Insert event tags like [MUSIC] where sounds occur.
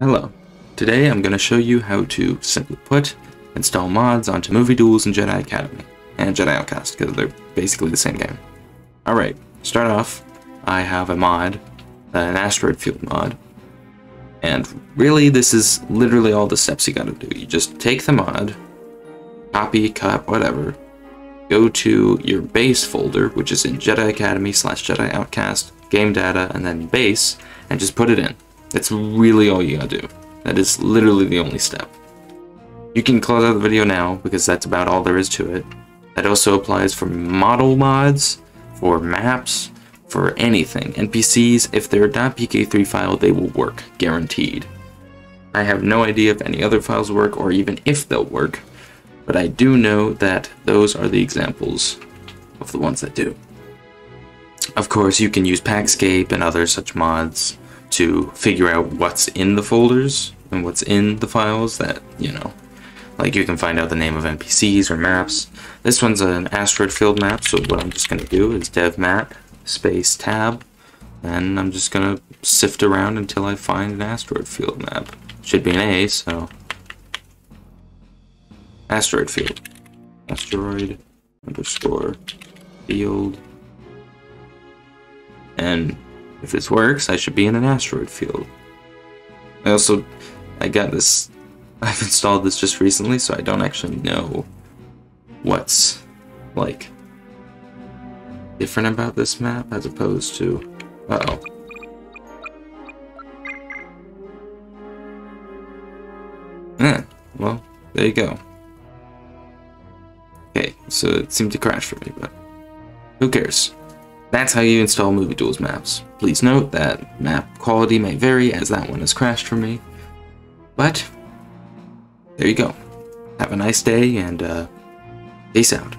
Hello. Today I'm going to show you how to, simply put, install mods onto Movie Duels and Jedi Academy, and Jedi Outcast, because they're basically the same game. Alright, start off, I have a mod, an asteroid field mod, and really this is literally all the steps you gotta do. You just take the mod, copy, cut, whatever, go to your base folder, which is in Jedi Academy slash Jedi Outcast, game data, and then base, and just put it in. That's really all you gotta do. That is literally the only step. You can close out the video now, because that's about all there is to it. That also applies for model mods, for maps, for anything. NPCs, if they're a .pk3 file, they will work, guaranteed. I have no idea if any other files work, or even if they'll work, but I do know that those are the examples of the ones that do. Of course, you can use Pakscape and other such mods to figure out what's in the folders and what's in the files that, you know, like you can find out the name of NPCs or maps. This one's an asteroid field map, so what I'm just going to do is dev map space tab, and I'm just going to sift around until I find an asteroid field map. Should be an A, so... Asteroid field. Asteroid underscore field. And if this works, I should be in an asteroid field. I also, I got this, [LAUGHS] I've installed this just recently, so I don't actually know what's, like, different about this map as opposed to, uh-oh. Eh, well, there you go. Okay, so it seemed to crash for me, but who cares? That's how you install Movie Duels maps. Please note that map quality may vary as that one has crashed for me. But, there you go. Have a nice day and uh, peace out.